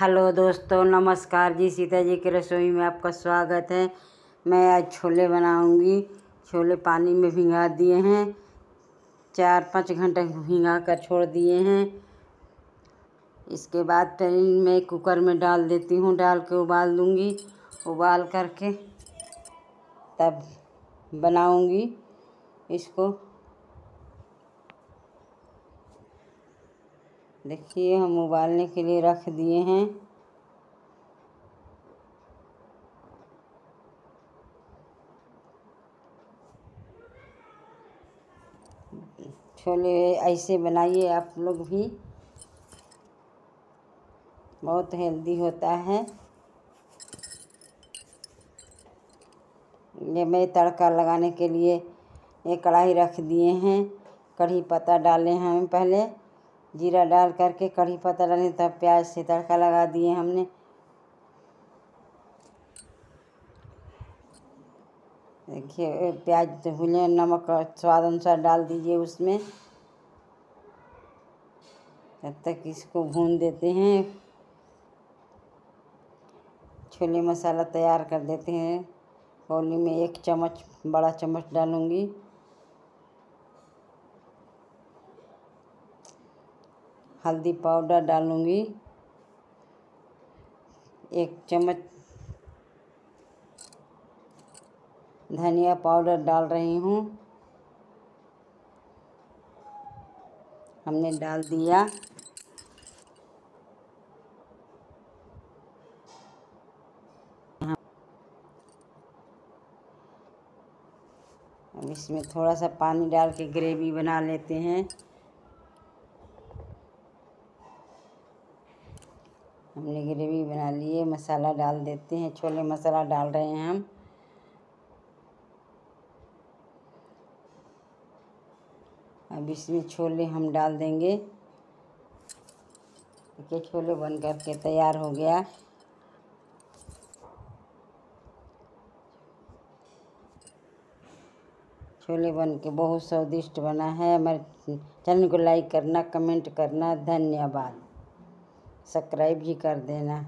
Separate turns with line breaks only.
Hello दोस्तों, नमस्कार जी। सीता जी की रसोई में आपका स्वागत है। मैं आज छोले बनाऊँगी। छोले पानी में भिंगा दिए हैं। चार पाँच घंटे भिंगा कर छोड़ दिए हैं। इसके बाद फिर मैं कुकर में डाल देती हूँ। डाल के उबाल दूँगी। उबाल करके तब बनाऊँगी इसको। देखिए, हम उबालने के लिए रख दिए हैं। छोले ऐसे बनाइए आप लोग भी। बहुत हेल्दी होता है। ये मैं तड़का लगाने के लिए एक कढ़ाई रख दिए हैं। कढ़ी पत्ता डाले हैं हम पहले। जीरा डाल करके कढ़ी पत्ता डालें तब प्याज से तड़का लगा दिए हमने। देखिए, प्याज तो भूले नमक स्वाद अनुसार डाल दीजिए उसमें। तब तक इसको भून देते हैं। छोले मसाला तैयार कर देते हैं। कौली में एक चम्मच, बड़ा चम्मच डालूँगी। हल्दी पाउडर डालूँगी। एक चम्मच धनिया पाउडर डाल रही हूँ। हमने डाल दिया। अब इसमें थोड़ा सा पानी डाल के ग्रेवी बना लेते हैं। हमने ग्रेवी बना लिए मसाला डाल देते हैं, छोले मसाला डाल रहे हैं हम। अब इसमें छोले हम डाल देंगे। देखिए, छोले बन करके तैयार हो गया। छोले बन के बहुत स्वादिष्ट बना है। हमारे चैनल को लाइक करना, कमेंट करना। धन्यवाद। सब्सक्राइब भी कर देना।